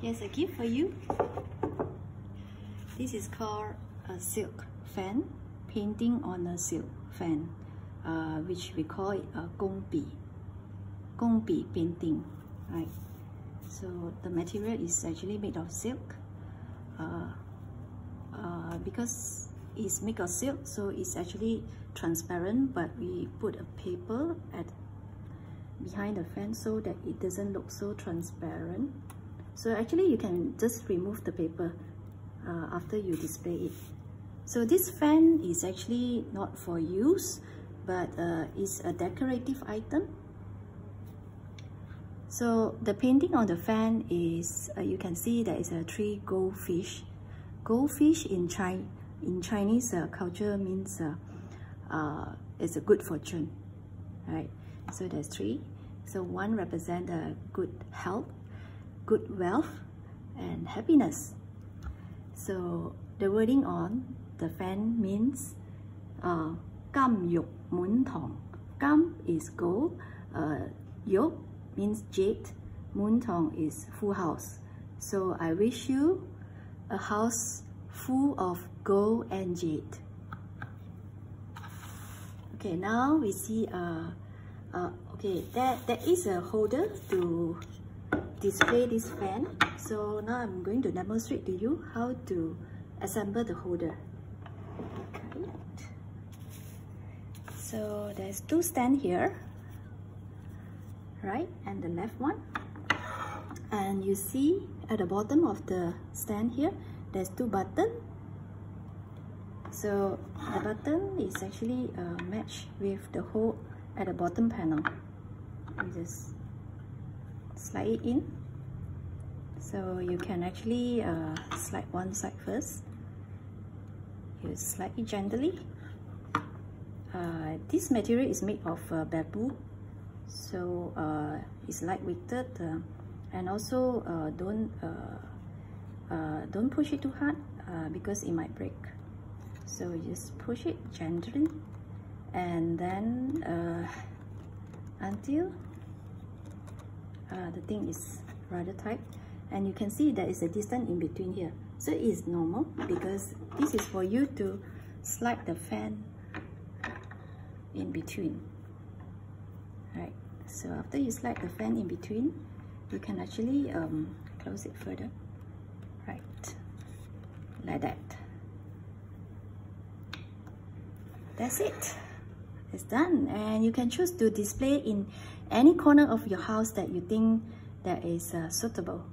Here's a gift for you. This is called a silk fan, painting on a silk fan, uh, which we call it a gongbi, gongbi painting, right? So the material is actually made of silk. Uh, uh, because it's made of silk, so it's actually transparent, but we put a paper at behind the fan so that it doesn't look so transparent. So actually you can just remove the paper uh, after you display it. So this fan is actually not for use, but uh, it's a decorative item. So the painting on the fan is, uh, you can see there is a three goldfish. Goldfish in, Chi in Chinese uh, culture means uh, uh, it's a good fortune, right? So there's three. So one represent a good health, good wealth, and happiness. So the wording on the fan means uh, Gam Yok Mun Tong. Gam is gold, uh, Yok means jade, Mun Tong is full house. So I wish you a house full of gold and jade. Okay, now we see uh, uh, okay, there, there is a holder to display this fan. So now I'm going to demonstrate to you how to assemble the holder. So there's two stand here, right? And the left one. And you see at the bottom of the stand here, there's two button. So the button is actually uh, matched with the hole at the bottom panel. You just slide it in. So you can actually uh, slide one side first. You slide it gently. Uh, this material is made of uh, bamboo, so uh, it's lightweighted uh, and also uh, don't don't push it too hard because it might break. So you just push it gently and then uh, until uh, the thing is rather tight. And you can see there is a distance in between here. So it is normal because this is for you to slide the fan in between. Right? So after you slide the fan in between you can actually um, close it further. Right. Like that. That's it it's done. And you can choose to display in any corner of your house that you think that is uh, suitable